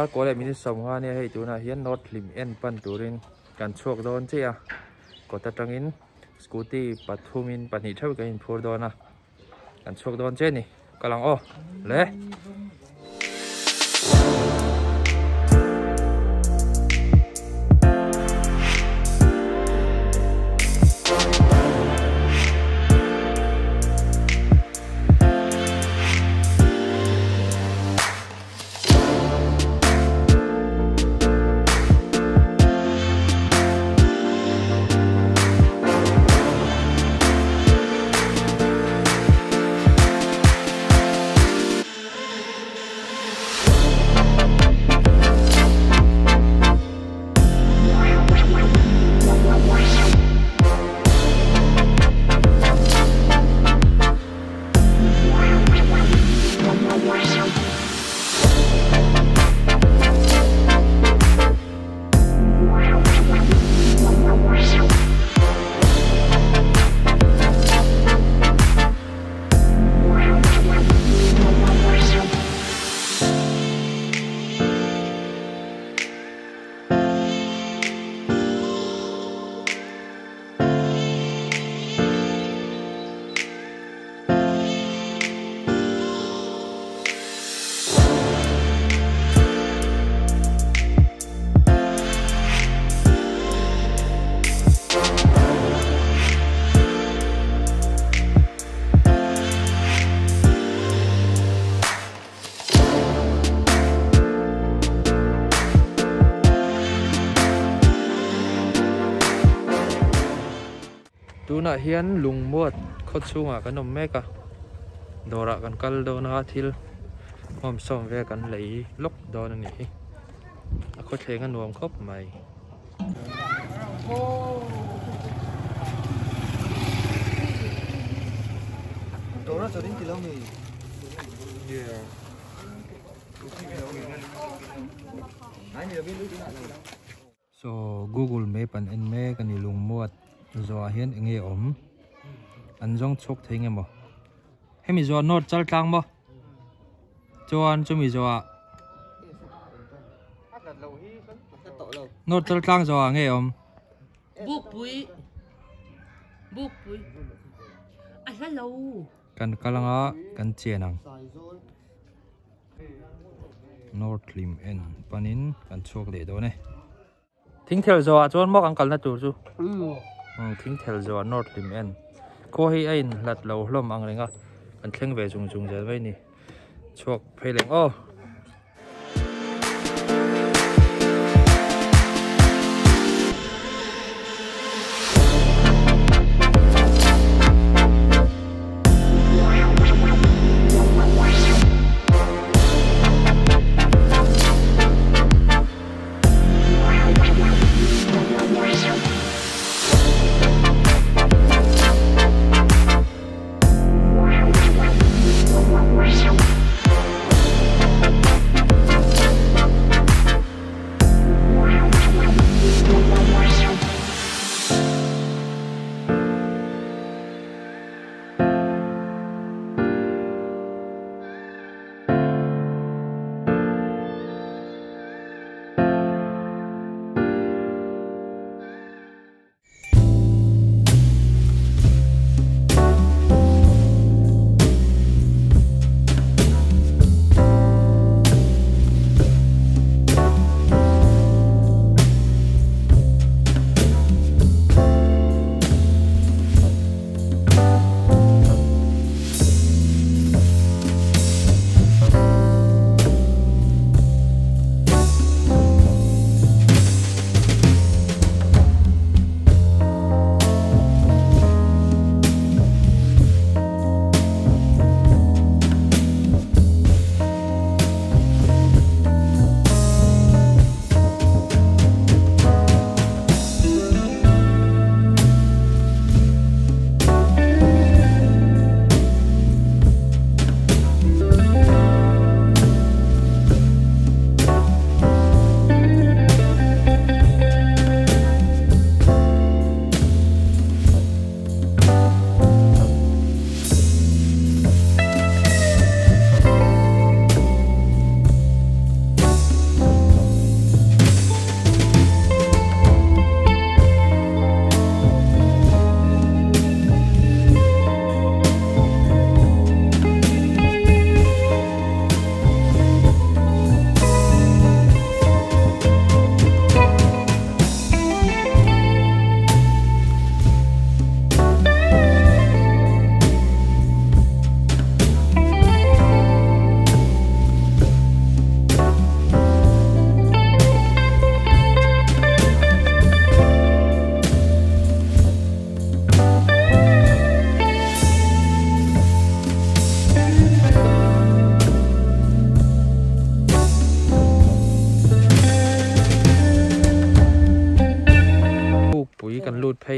ta có lẽ mình sống hoa này hay chú na hiến nốt lim en pan tu rin kan chuộc don chi à có ta trăng in scooty pathum in pani thau ka in phur don à kan chuộc don che ni kalang o le na hian lung muat kho chunga kan awm mek a. Dawrah kan kal dawn a thil. Hom sawm ve kan lei lok dawn ani a khaw thleng a nuam khawp mai. Đó cho đến kilo nào rồi. so google map an en me kan ni lung muat zo hian enge om an jong chok thei nge mo hemi zo not chal tlang mo chuan chumi zo a not chal tlang zo a nge om buk pui buk pui ai là lâu. Kan kalanga kan chianang north lim en. Panin kan chok le do ne thing thel zo a chuan mok angkal na tur chu ừ ừ thing thel zo a north lim en ko hi ain lat lo hlom ang renga về thleng ve chung chung zel mai ni chuak pheileng oh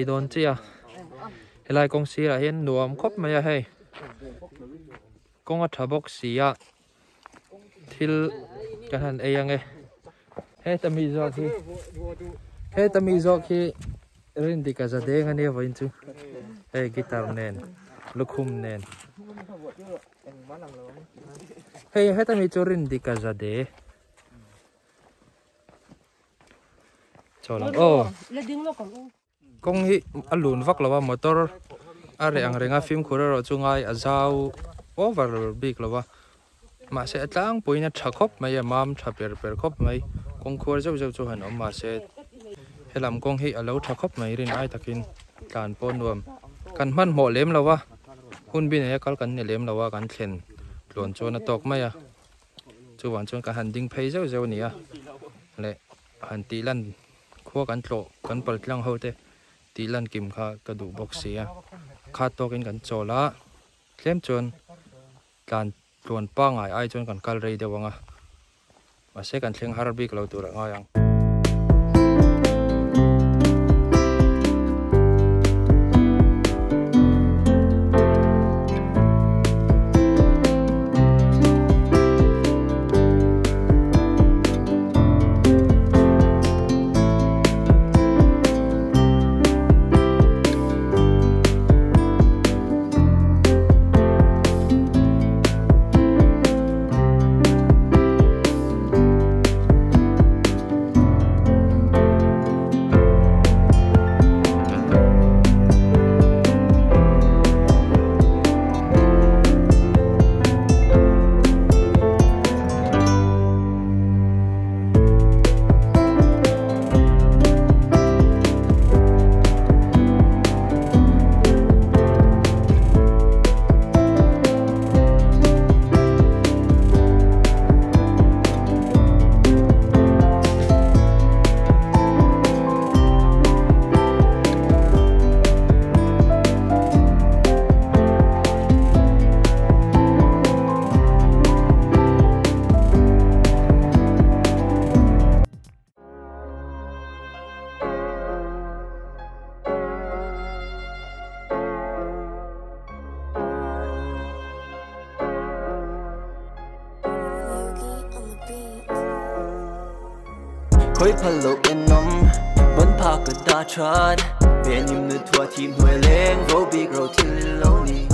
phei don chia helai kong si a hian nuam khop mai a hei. Kong a tha box si a thil kan han eyang e. He tami zo khi he tami zo khi rin di ka za de ngani vain chu. He guitar nen lukhum nen. He he tami chu rin di ka za de. Đứng lo còn kong hi alun vak lawa motor are ang renga film khura ro chungai azau over big lawa ma se atlang poina thakop mai mam tha per per khop mai. Kong khur jau jau chu han om ma se helam kong hi alo thakop mai rin ai takin. Kan pon nuam. Kan man mo lem lawa hun bin e kal kan ne lem lawa kan thlen. Tlon chona tok mai a. Chu wan chon ka han ding phei jau rất ni a. Le han ti lan khua kan tlo, kan pal tlang ho te ti lan kim kha ka du box sia kha to kin kan chola tlem chon kan tuan pa ngai ai chon kan kal rei dewanga ma se kan thleng har bik lo tur nga lên Vô bị gầu thiên lên lâu nì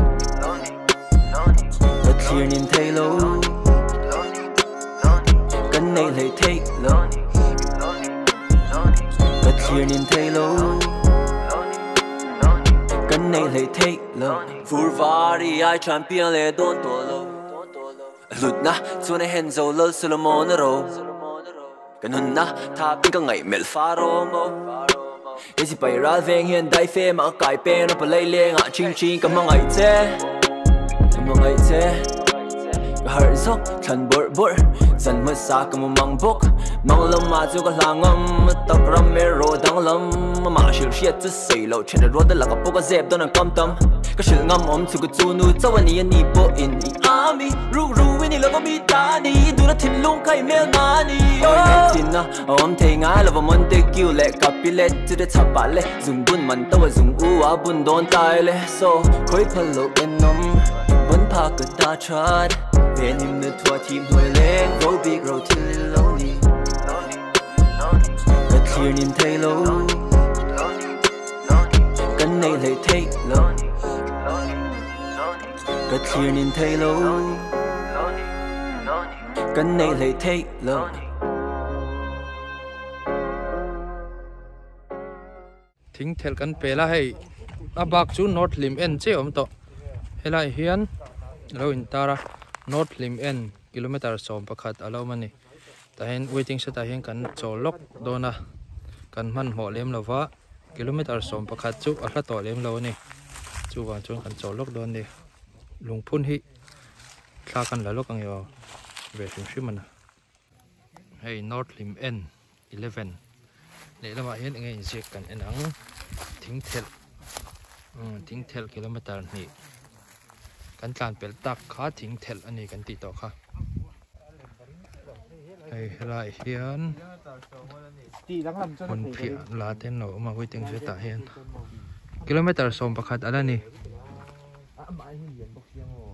Và clear nhìn thấy lâu Cần này lấy thấy lâu Và clear nhìn thấy lâu Cần này lấy thấy lâu Phur vari ai champion le don tổ lâu Lụt na, xuống này hèn dầu lơ Solomon rồi Ganun na, tapin ka ngay mel faro mo. Isi bay ra veng hiền đại phê mà cải bê nó bà lây lê ngạ chinh chinh cầm mang ai tê Cầm mang ai tê Ka har zok chan bur bur Zan mất xa cầm mang bốc Mang lâm mà dù ka lang âm Tắc ram mê rô đăng lâm Mà shil shiat zu say lâu Chen ra rô da laka po ka zeb don ang kam tam. Ka shil ngam om tu ka tu nu Tsa wa ni ni po in i ami Ru ru tani ni lava Du tim lung kai mel na ni Oh tin na om te nga lava mon te kyu le Kapi le tu de tsa pa le Zung bun man ta wa zung u wa bun don tai le So khoi palo en nom Vẫn phá cơ đa trát Về niềm nữ thua chìm hồi lên Vô bị gầu thiên lâu ni Và clear nhìn thấy lâu Cần này lấy thấy lâu Và clear nhìn thấy lâu 緊你嚟 take 啦。ทิ้งเทลกันเปล่าให้อาบักจูนอตลิมเอ็นเจ้อมโตเฮลาเฮียนเราอินตาระนอตลิมเอ็นกิโลเมตรสองประคัดอาเรมันนี่แต่เห็นเวทิงสต่เห็นกันโจล็อกโดนนะกันมันหัวเลี้ยมเราวะกิโลเมตรสองประคัดจุอัลต่อเลี้ยมเรานี่จู่ว่าจนกันโจล็อกโดนเดีลุงพุ่นฮิทากันหลายล็กกันอยู่ ข้อหนัวเมมกันเราจานเปลาอิงข้อขมอนนมเมลุตุกาอินหัวต่อโดนมีอิวต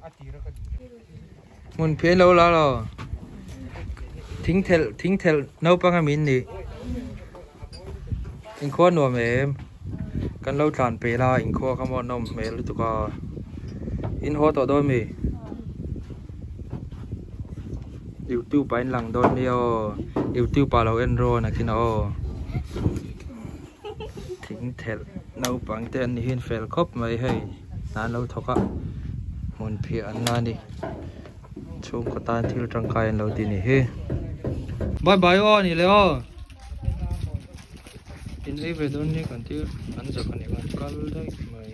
ิวไปหลังโดน เดียวอิวติวปลาเราเอ็นโรนะคินเอาทิ้งเทลนเอาปังเต้นนี่เห็นเฟลครบไหมเฮ้ยนานเราทกะมันเพียน chu katan thiêu tangkai an lo ti ni hi bye bye o ni le o in ei ve don ni kan ti an ja kan kan kal dai mai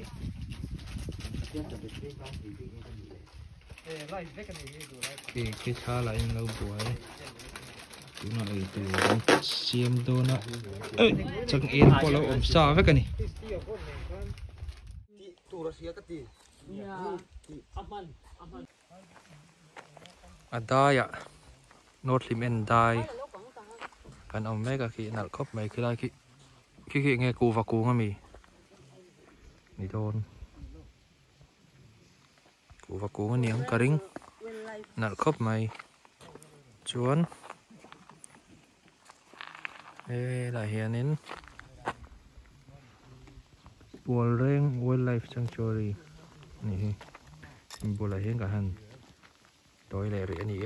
cái cái xa lại lâu buổi. Chúng nó ấy từ xiêm đô nó. Ơi chẳng yên qua lâu ôm xa với cái này Yeah. À, Tụ đây ạ, nốt not lim en dai kan om mega ki nal khop mai ki lai ki ki ki nghe ku va ku nga mi ni don ku va ku nga niang ka ring nal khop mai chuan ê là hiện in Buol Reng Wildlife Sanctuary. Ni symbol là hiện cả hành đôi lẻ rồi nhỉ.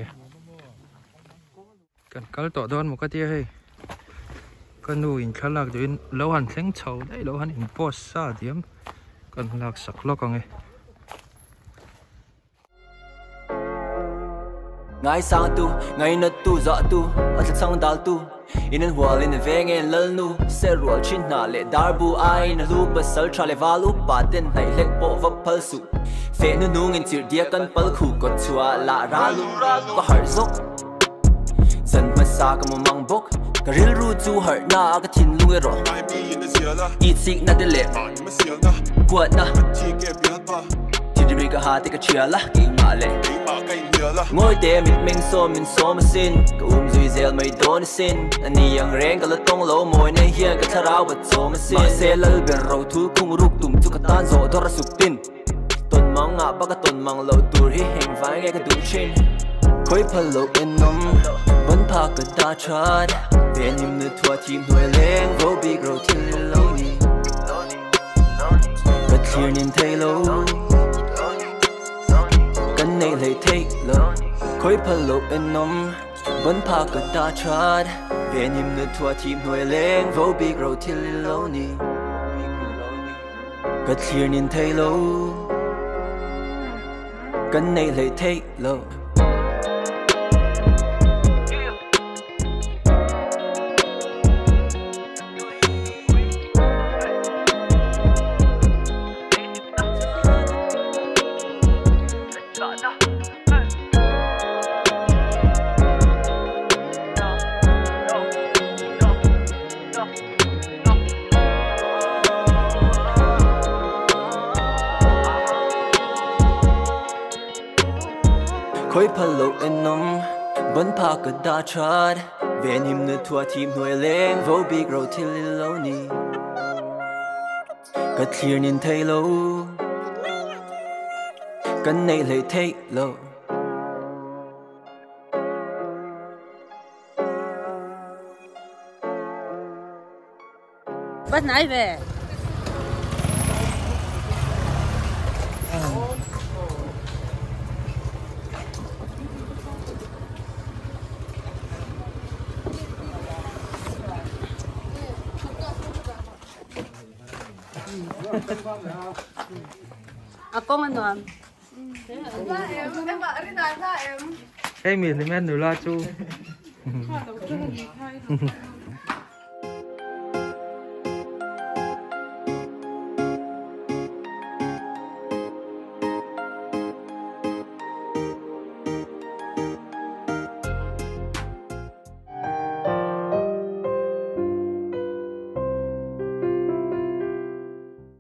Cần cắt tỏ đơn một cái tia hay. Cần nuôi in khá lạc đến lâu hẳn sáng chầu đấy lâu hẳn in bò xa điểm. Cần lạc sặc lo con ấy. Ngai sang tu ngai na tu za tu a cha chang dal tu. In an wall in ve nge lal nu se rual chin na le dar bu ai. Na lu ba sal tra le valu pa den nai lek po va phal su. Fe nu nu ngin chir dia kan pal khu ko chua la ra lu. Ko har zok san ma sa ka mo mang bok ka ril ru chu har na ka thin lu ro i sik na de le ai ma sila, na chi ke biat pa, ti di ka ha te ka chia la ki ma le Ngồi tè mịt mình xô mình xô mà xin Cả um duy dèl mây đô nè xin Anh đi yang rèn cả lật tông lô mồi nè hiên cả thả rào bật xô mà xin Mà xe lơ biển râu thu cung rục tùm chú cả tan dỗ thô ra sụp tin Tôn mong ngạ bác cả tôn mong lâu tùr hi hình vái nghe cả đủ trên Khối phá lộ yên nông Vẫn phá cả ta chát Về nhìm nữ thua chìm hồi lên Vô bị râu thiên lâu nì Bất hiền nhìn thấy lâu กันในเลยเทคลงคอยพะโลกเป็นนมบนพาก็ตาชาดเวียนยิมเนื้อทัวทีมหน่วยเล้งโวบีกเราที่ลิโลนี่ก็เคลียร์นินเท Vẫn pa cả đa chát về niệm nữ thua team nuôi lên vô bị grow till lâu ni cả clear nhìn thấy lâu cần này lấy thấy lâu Bắt nãy về. À con anh Đoàn. hey mi thì men nửa la chu